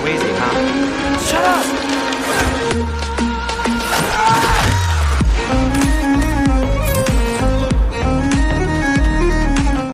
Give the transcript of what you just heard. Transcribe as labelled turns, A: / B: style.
A: 威胁他。